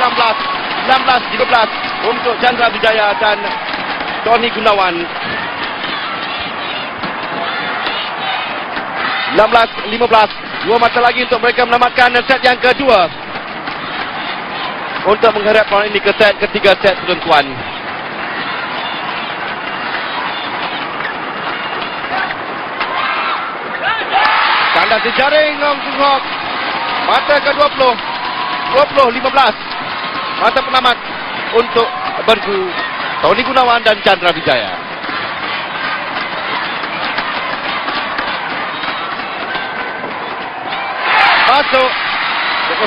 16-17 untuk Chandra Vijaya dan Tony Gunawan. 16-15. Dua mata lagi untuk mereka menamatkan set yang kedua. Untuk mengharap perlawanan ini ke set ketiga set penentuan. Kandas di jaring Ong Sung Hok. Mata ke-20. 20-15. Mata penamat untuk bergu Tony Gunawan dan Chandra Vijaya. Masuk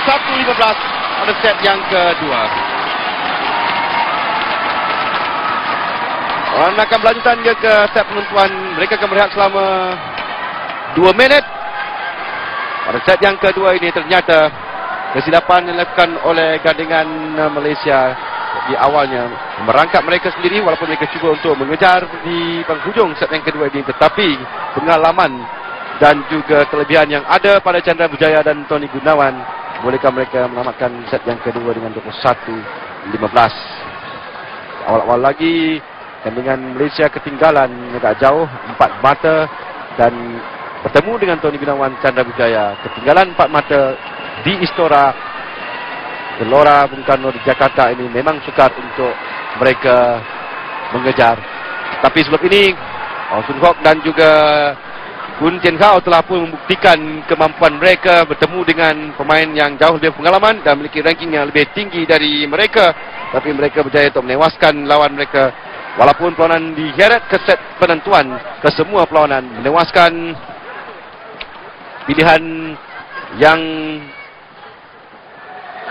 21-15 pada set yang kedua. Orang akan berlanjutan dia ke set penentuan. Mereka akan berehat selama 2 minit. Pada set yang kedua ini ternyata kesilapan yang dilakukan oleh gandingan Malaysia di awalnya. Merangkap mereka sendiri walaupun mereka cuba untuk mengejar di penghujung set yang kedua ini. Tetapi pengalaman dan juga kelebihan yang ada pada Chandra Bujaya dan Tony Gunawan. Bolehkah mereka menamatkan set yang kedua dengan 21-15 awal-awal lagi dengan Malaysia ketinggalan agak jauh empat mata. Dan bertemu dengan Tony Gunawan Chandra Bujaya ketinggalan empat mata di Istora Gelora Bung Karno di Jakarta ini memang sukar untuk mereka mengejar. Tapi sebelum ini, Ong Sun Hok dan juga Kun Tien Kau telah pun membuktikan kemampuan mereka bertemu dengan pemain yang jauh lebih pengalaman dan memiliki ranking yang lebih tinggi dari mereka. Tapi mereka berjaya untuk menewaskan lawan mereka. Walaupun perlawanan diheret ke set penentuan, kesemua perlawanan menewaskan pilihan yang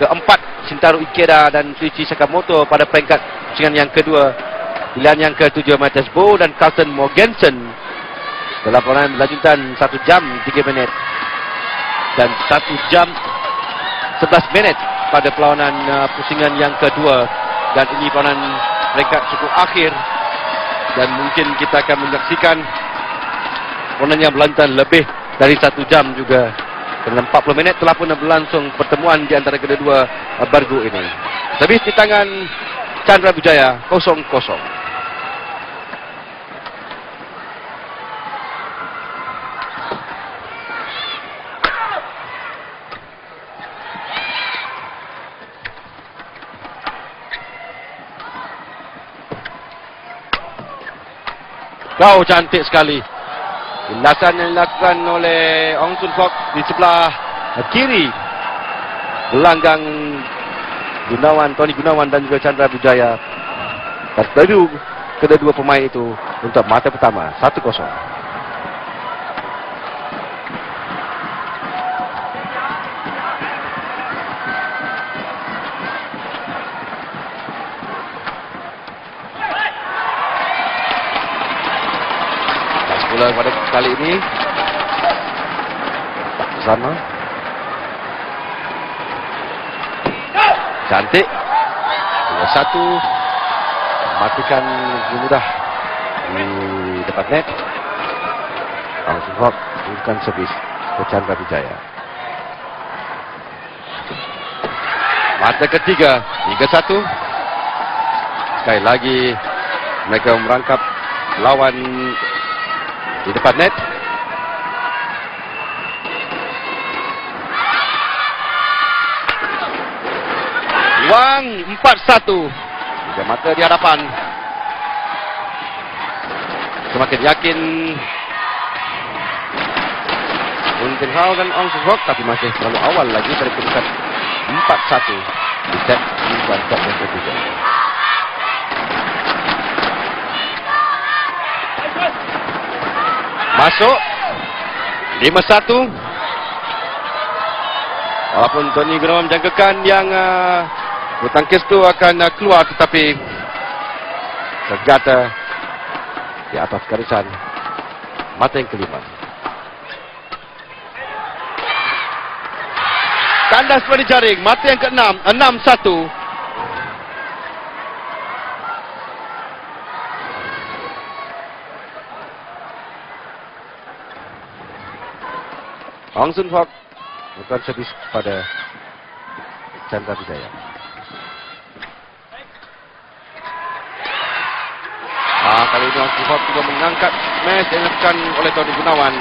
keempat Shintaro Ikeda dan Suichi Sakamoto pada peringkat pusingan yang kedua. Pilihan yang ketujuh Matthias Bo dan Carlton Morgensen. Dalam perlawanan berlanjutan 1 jam 3 minit. Dan 1 jam 11 minit pada perlawanan uh, pusingan yang kedua. Dan ini perlawanan peringkat cukup akhir. Dan mungkin kita akan menyaksikan perlawanan yang berlanjutan lebih dari 1 jam juga dalam 40 minit telah pun berlangsung pertemuan di antara kedua-dua bargu ini. Servis di tangan Chandra Bujaya 0-0. Kau cantik sekali. Tindasan yang dilakukan oleh Ong Sun Kok di sebelah kiri gelanggang Gunawan, Tony Gunawan dan juga Chandra Bujaya. Terpadu kedua-dua pemain itu untuk mata pertama, 1-0. Bola pada kali ini. Bersama cantik. Dua satu. Matikan mudah. Di depan net. Langsung hot bukan servis. Ke Chandra mata ketiga. Tiga satu. Sekali lagi mereka merangkap lawan di depan net. Wang 4-1. Tiga mata di hadapan. Semakin yakin Mungkin Hao dan Ong Hok tapi masih terlalu awal lagi dari peringkat 4-1 di set di set yang ketiga. Masuk. 5-1 Walaupun Tony Gunawan menjangkakan yang uh, Butangkis itu akan uh, keluar tetapi Tergata Di atas garisan Mata yang kelima. Tandas pada jaring Mata yang keenam 6-1 Ong Sun Fok bukan servis kepada Chandra Wijaya. Ah, kali ini Ong Sun Fok juga mengangkat match dilakukan oleh Tony Gunawan.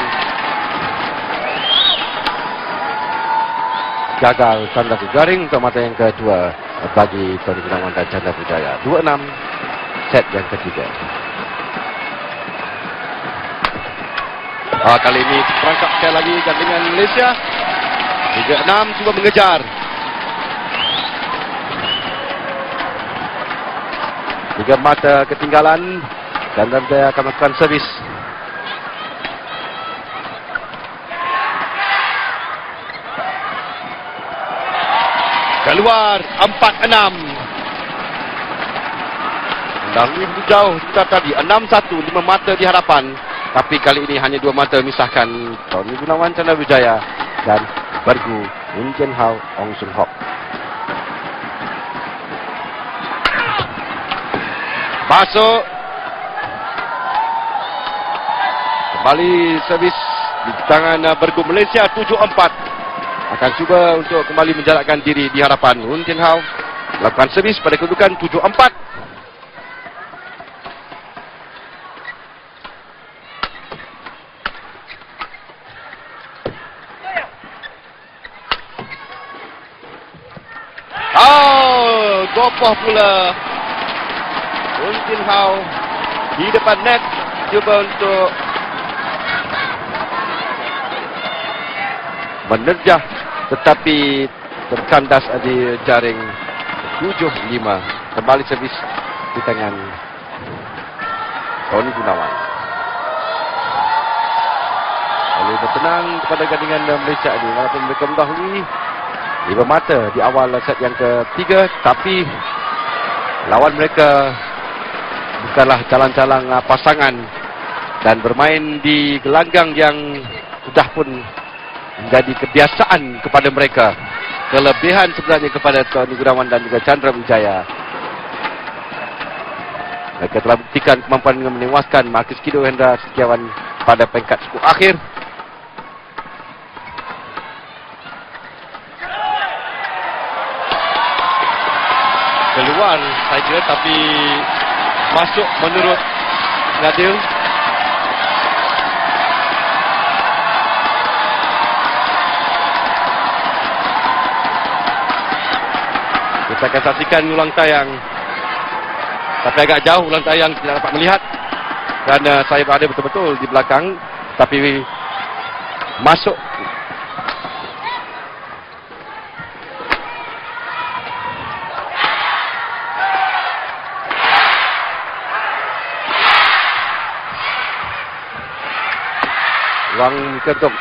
Gagal Chandra Jaring untuk mata yang kedua bagi Tony Gunawan dan Chandra Wijaya. 2-6 set yang ketiga. Ah, kali ini perangkap sekali lagi dengan Malaysia. 3-6 cuba mengejar. Tiga mata ketinggalan dan dia akan melakukan servis. Keluar 4-6. Dahulu jauh kita tadi 6-1 lima mata di hadapan tapi kali ini hanya dua mata misahkan Tony Gunawan Chandra Wijaya dan Bergu Win Chen Hao Ong Sun Hok. Masuk. Kembali servis di tangan Bergu Malaysia 7-4. Akan cuba untuk kembali menjalankan diri di hadapan Hun Jin Hao. Lakukan servis pada kedudukan 7-4. Oh, gopoh pula. Hun Jin Hao di depan net. Cuba untuk menerjah tetapi terkandas di jaring 7-5 kembali servis di tangan Tony Gunawan. Lalu bertenang kepada gandingan Malaysia ini. Walaupun mereka mendahului lima mata di awal set yang ketiga tapi lawan mereka bukanlah calang-calang uh, pasangan dan bermain di gelanggang yang sudah pun menjadi kebiasaan kepada mereka. Kelebihan sebenarnya kepada Tony Gunawan dan juga Chandra Wijaya. Mereka telah buktikan kemampuan menewaskan Marcus Kido Hendra Setiawan pada peringkat suku akhir. Kira tapi masuk menurut Nadir. Kita akan saksikan ulang tayang. Tapi agak jauh ulang tayang tidak dapat melihat. Kerana saya berada betul-betul di belakang. Tapi masuk Ruang ketuk.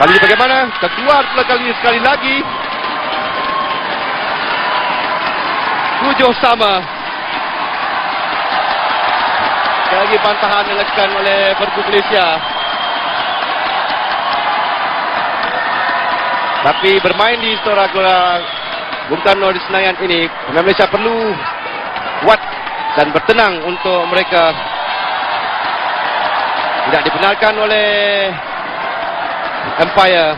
Kali ini bagaimana? Keluar pula kali ini sekali lagi. Tujuh sama. Sekali lagi bantahan dilakukan oleh Bergu Malaysia. Tapi bermain di Istora Gelora Bung Karno di Senayan ini, Malaysia perlu kuat dan bertenang untuk mereka tidak dibenarkan oleh Empire.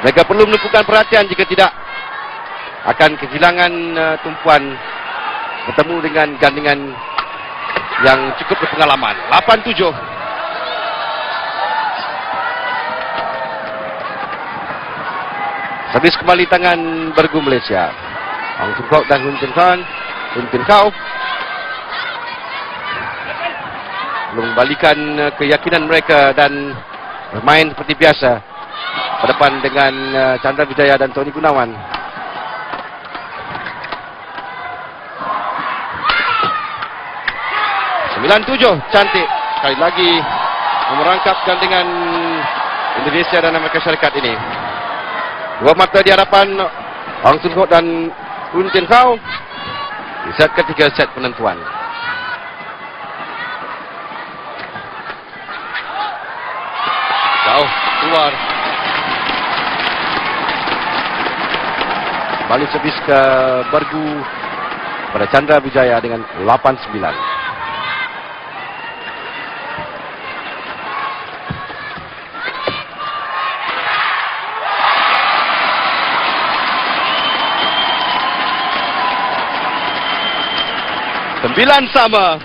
Mereka perlu menumpukan perhatian jika tidak akan kehilangan uh, tumpuan bertemu dengan gandingan yang cukup berpengalaman. 8-7. Habis kembali tangan bergu Malaysia. Hong Kong dan Hun Tin Khan. Hun Kau mengembalikan uh, keyakinan mereka dan bermain seperti biasa berdepan dengan uh, Chandra Wijaya dan Tony Gunawan. Sembilan tujuh cantik sekali lagi merangkapkan dengan Indonesia dan Amerika Syarikat ini. Dua mata di hadapan Hong Sun dan Jin Kau. Di set ketiga set penentuan. Jauh keluar. Balik servis ke Bergu pada Chandra Wijaya dengan 8-9. Sembilan sama.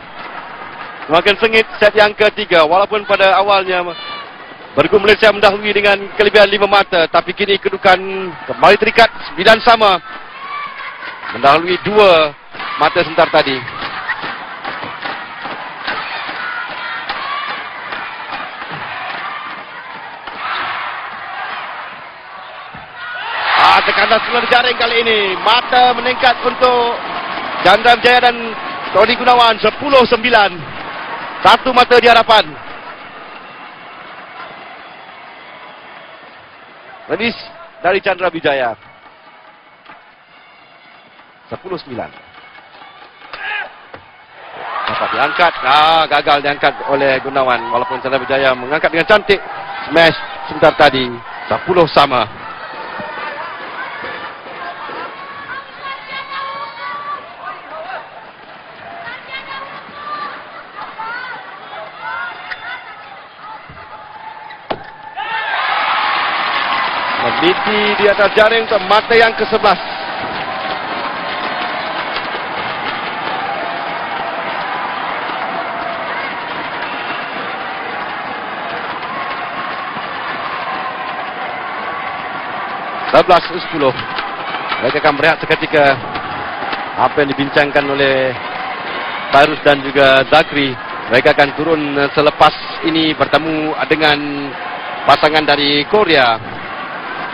Semakin sengit set yang ketiga. Walaupun pada awalnya Bergu Malaysia mendahului dengan kelebihan lima mata. Tapi kini kedudukan kembali terikat. Sembilan sama. Mendahului dua mata sebentar tadi. Ah, tekanan seluar jaring kali ini. Mata meningkat untuk Chandra Jaya dan Tony Gunawan. 10-9. Satu mata di hadapan. Renis dari Chandra Wijaya. 10-9. Dapat diangkat. Ah, gagal diangkat oleh Gunawan. Walaupun Chandra Wijaya mengangkat dengan cantik. Smash sebentar tadi. 10 sama. Meniti di atas jaring untuk mata yang ke-11. Sebelas sepuluh. Mereka akan berehat seketika apa yang dibincangkan oleh Barus dan juga Zakri. Mereka akan turun selepas ini bertemu dengan pasangan dari Korea.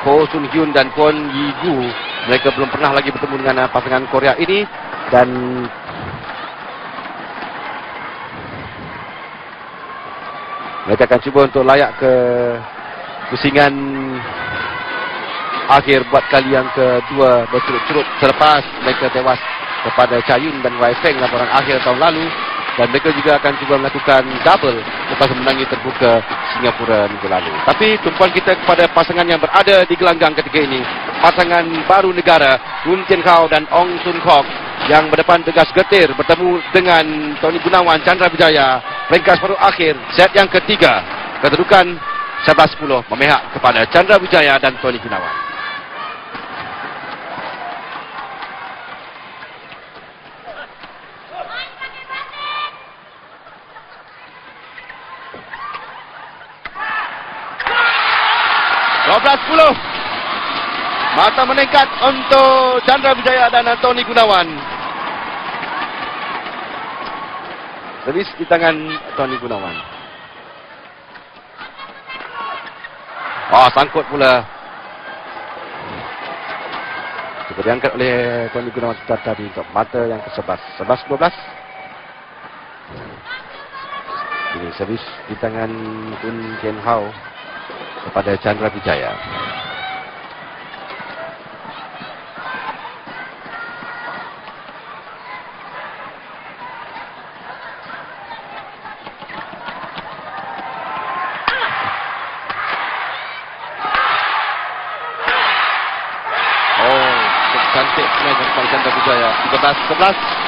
Ko Sun Hyun dan Kwon Yi Gu. Mereka belum pernah lagi bertemu dengan pasangan Korea ini. Dan mereka akan cuba untuk layak ke pusingan akhir buat kali yang kedua berturut-turut selepas mereka tewas kepada Chayun dan Wai Feng laporan akhir tahun lalu dan mereka juga akan cuba melakukan double lepas menangi terbuka Singapura minggu lalu. Tapi tumpuan kita kepada pasangan yang berada di gelanggang ketiga ini, pasangan baru negara Hun Tien Khao dan Ong Sun Kok yang berdepan tegas getir bertemu dengan Tony Gunawan Chandra Wijaya peringkat separuh akhir set yang ketiga kedudukan 11-10 memihak kepada Chandra Wijaya dan Tony Gunawan. 12-10. Mata meningkat untuk Chandra Wijaya dan Antoni Gunawan. Servis di tangan Antoni Gunawan. Oh, sangkut pula. Cuba diangkat oleh Tony Gunawan sebentar tadi untuk mata yang ke-11. 11-12. Ini servis di tangan Kun Ken Hao kepada Chandra Wijaya. Oh, cantik smash dari Chandra Wijaya. 13-11.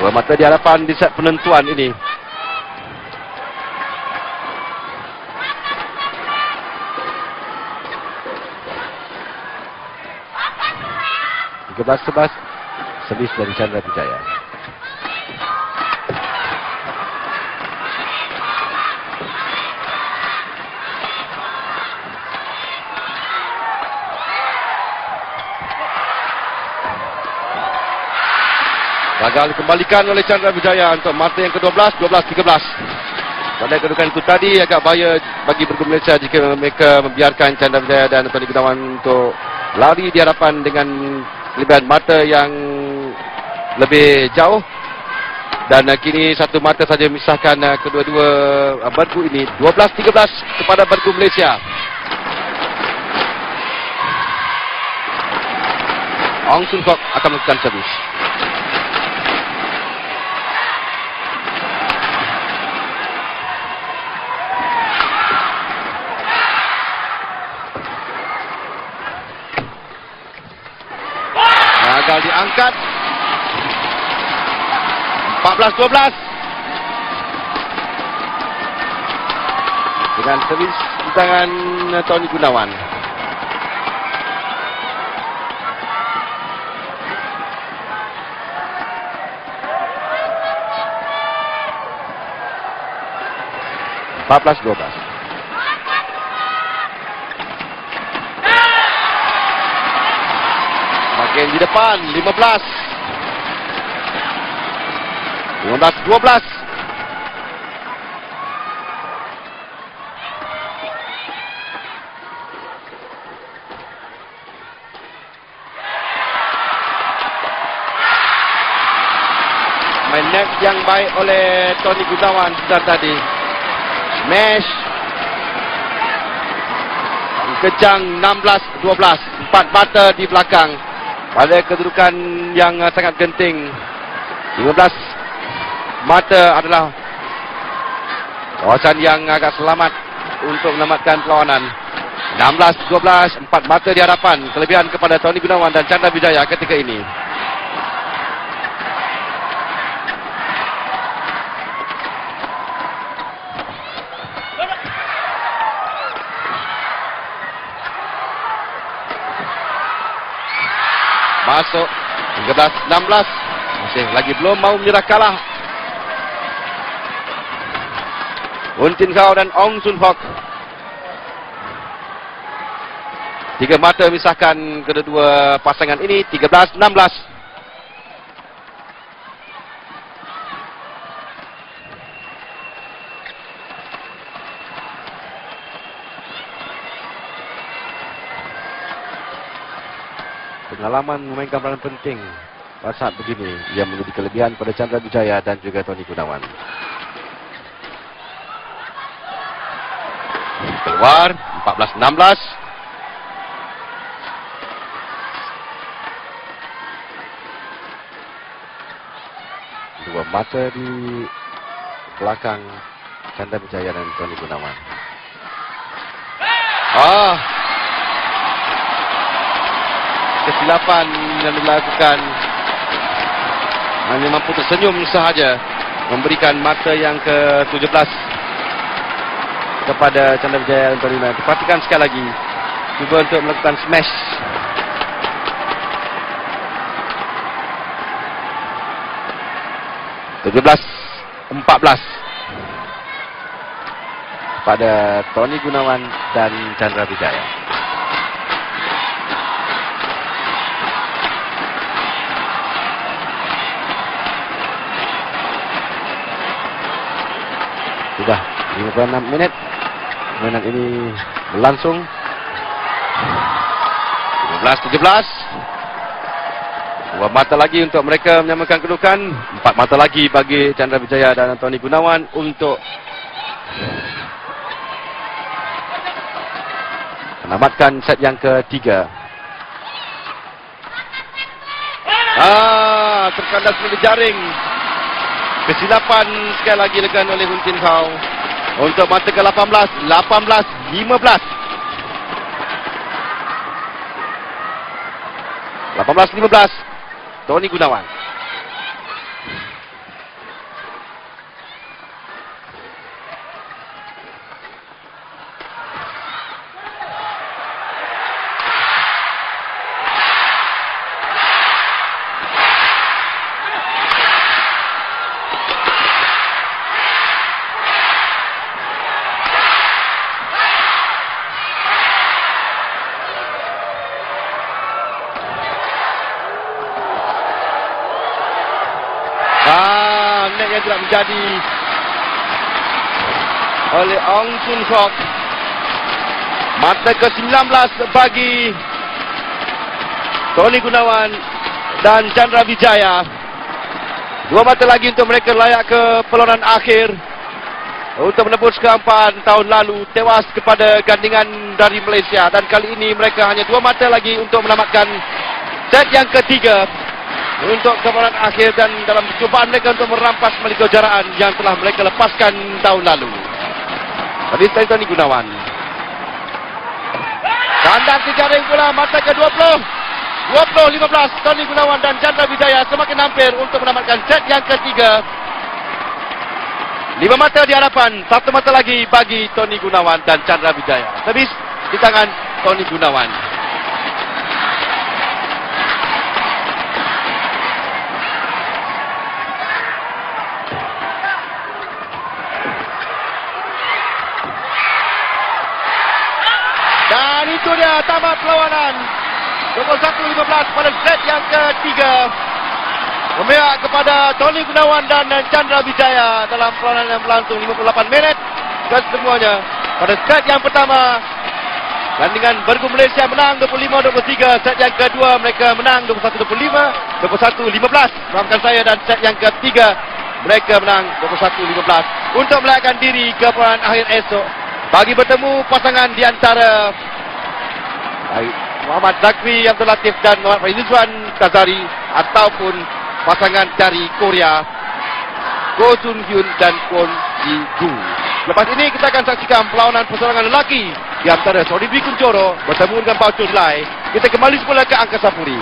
Dua mata di hadapan di set penentuan ini. Sebelas, servis dari Chandra Wijaya. Gagal dikembalikan oleh Chandra Wijaya untuk mata yang ke-12, 12-13. Pada kedudukan itu tadi agak bahaya bagi bergu Malaysia jika mereka membiarkan Chandra Wijaya dan Tony Gunawan untuk lari di hadapan dengan kelebihan mata yang lebih jauh. Dan kini satu mata saja memisahkan kedua-dua bergu ini. 12-13 kepada bergu Malaysia. Ong Sun Kok akan melakukan servis. Diangkat 14-12 dengan servis di tangan Tony Gunawan. Empat belas dua belas. Makin di depan, lima belas. Lima belas, dua belas. Main net yang baik oleh Tony Gunawan sebentar tadi. Smash. Kejang 16-12. Empat mata di belakang. Pada kedudukan yang uh, sangat genting. 15 mata adalah kawasan yang agak selamat untuk menyelamatkan perlawanan. 16-12. Empat mata di hadapan. Kelebihan kepada Tony Gunawan dan Chandra Wijaya ketika ini. Masuk 13-16 Masih lagi belum mau menyerah kalah. Un Tin Kau dan Ong Sun Hok Tiga mata misahkan kedua pasangan ini. 13-16 pengalaman memainkan peranan penting pada saat begini yang menjadi kelebihan pada Chandra Wijaya dan juga Tony Gunawan. Keluar 14-16. Dua mata di belakang Chandra Wijaya dan Tony Gunawan. Ah, kesilapan yang dilakukan hanya mampu tersenyum sahaja memberikan mata yang ke-17 kepada Chandra Wijaya untuk Rina. Perhatikan sekali lagi cuba untuk melakukan smash tujuh belas empat belas pada Tony Gunawan dan Chandra Wijaya. Sudah 56 minit. Permainan ini berlangsung. 15-17 Dua mata lagi untuk mereka menyamakan kedudukan. Empat mata lagi bagi Chandra Wijaya dan Tony Gunawan Untuk Menamatkan set yang ketiga. Ah, terkandas melalui jaring. Kesilapan sekali lagi dilakukan oleh Hun Tin Kau untuk mata ke-18, 18, 15. 18-15, Tony Gunawan. Menjadi oleh Ong Sun Sok. Mata ke-19 bagi Tony Gunawan dan Chandra Wijaya. Dua mata lagi untuk mereka layak ke perlawanan akhir untuk menebus kehampaan tahun lalu tewas kepada gandingan dari Malaysia dan kali ini mereka hanya dua mata lagi untuk menamatkan set yang ketiga untuk kemenangan akhir dan dalam percubaan mereka untuk merampas melik kejuaraan yang telah mereka lepaskan tahun lalu. Tadi saya Tony Gunawan. Kandang tiga ring pula mata ke-20. 20-15 Tony Gunawan dan Chandra Wijaya semakin hampir untuk menamatkan set yang ketiga. Lima mata di hadapan, satu mata lagi bagi Tony Gunawan dan Chandra Wijaya. Servis di tangan Tony Gunawan. Tamat perlawanan. 21-15 pada set yang ketiga. Memihak kepada Tony Gunawan dan Chandra Wijaya dalam perlawanan yang berlangsung 58 minit kesemuanya. Pada set yang pertama, Tandingan Bergu Malaysia menang 25-23. Set yang kedua mereka menang 21-25, 21-15. Maafkan saya dan set yang ketiga mereka menang 21-15 untuk melakukan diri ke perlawanan akhir esok bagi bertemu pasangan di antara Muhammad Zakri yang terlatih dan Muhammad Faizuan Kazari ataupun pasangan dari Korea Go Sun Hyun dan Kwon Ji Gu. Lepas ini kita akan saksikan perlawanan persoalangan lelaki di antara Sodi Dwi Kuncoro bertemu dengan Pao Chun Lai. Kita kembali semula ke Angkasa Puri.